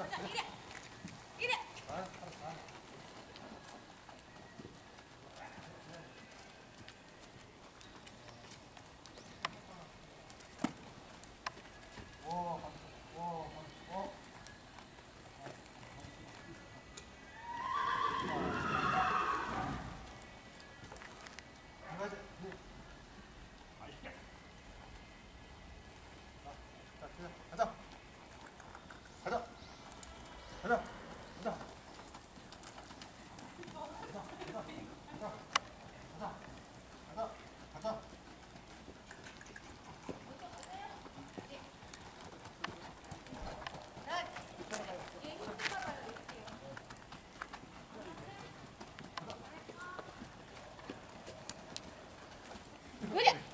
가자 가자. 無理